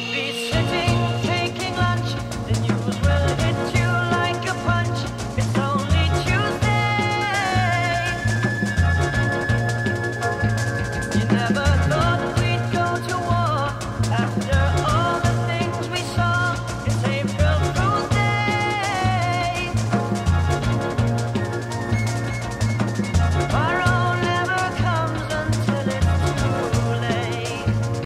be sitting.